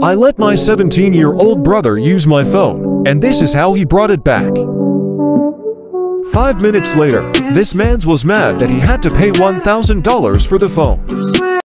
I let my 17-year-old brother use my phone, and this is how he brought it back. Five minutes later, this man's was mad that he had to pay $1,000 for the phone.